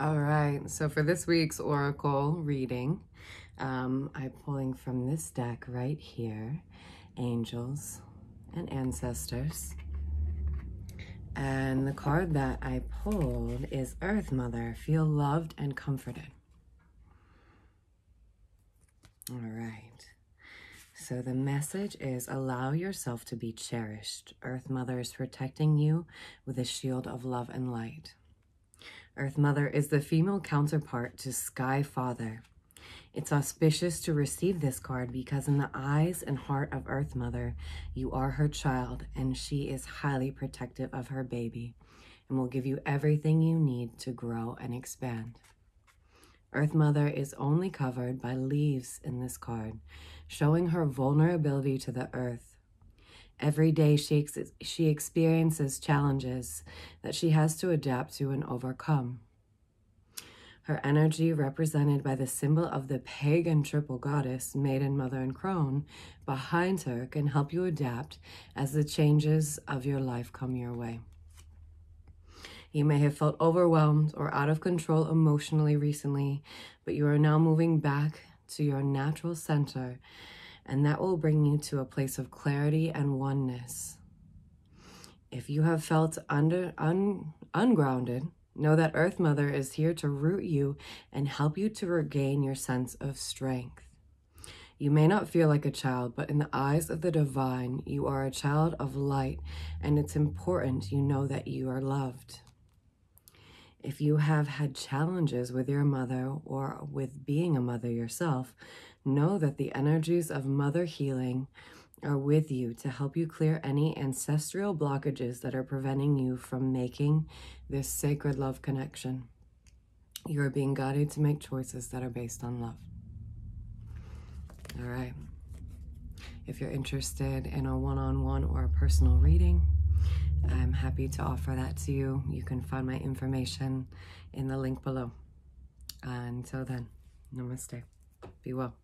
All right, so for this week's Oracle reading, um, I'm pulling from this deck right here, Angels and Ancestors. And the card that I pulled is Earth Mother, feel loved and comforted. All right. So the message is allow yourself to be cherished. Earth Mother is protecting you with a shield of love and light. Earth Mother is the female counterpart to Sky Father. It's auspicious to receive this card because in the eyes and heart of Earth Mother, you are her child and she is highly protective of her baby and will give you everything you need to grow and expand. Earth Mother is only covered by leaves in this card, showing her vulnerability to the earth Every day she, ex she experiences challenges that she has to adapt to and overcome. Her energy, represented by the symbol of the pagan triple goddess, Maiden, Mother, and Crone, behind her can help you adapt as the changes of your life come your way. You may have felt overwhelmed or out of control emotionally recently, but you are now moving back to your natural center and that will bring you to a place of clarity and oneness. If you have felt under un, ungrounded, know that Earth Mother is here to root you and help you to regain your sense of strength. You may not feel like a child, but in the eyes of the divine, you are a child of light, and it's important you know that you are loved. If you have had challenges with your mother or with being a mother yourself, know that the energies of mother healing are with you to help you clear any ancestral blockages that are preventing you from making this sacred love connection. You are being guided to make choices that are based on love. All right. If you're interested in a one on one or a personal reading, I'm happy to offer that to you. You can find my information in the link below. Until then, namaste. Be well.